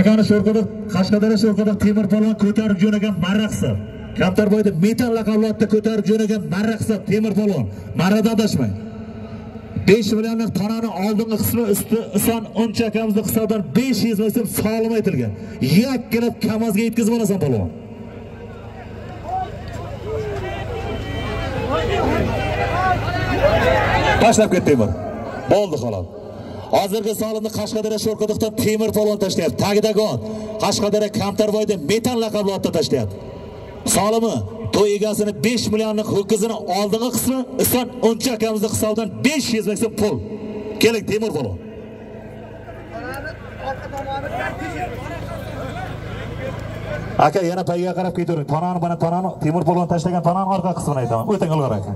akani sho'rquduq qashqadaryo sho'rquduq temir polvon ko'tarib jo'nagan marraqsa kamtarboyda metan laqabli otda ko'tarib jo'nagan marraqsa temir polvon. Marrada adashmang besh millionlik tanani oldingi qismi usti ison uncha akamizni hisobidan besh yuz ming so'm solim aytilgan. Yakkina kamazga yetkazib olasan polvon. Tashlab ketdik temir bo'ldi xolos. hozirgi solimni qashqadaryo sho'rqodoqdan temir polvon tashlayapti. Tagidagon qashqadaryo kamtarvoyda metan laqabli otda tashlayapti. Solimi to'y egasini 5 millionlik ho'kizini oldingi qismi islom o'nchi akamizni hisobidan 500 ming so'm pul. Keling temir polvon aka yana payga qarab ketavering tonani mana tonani temir polvon tashlagan tonani orqa qismini aytaman. O'ting ilgari aka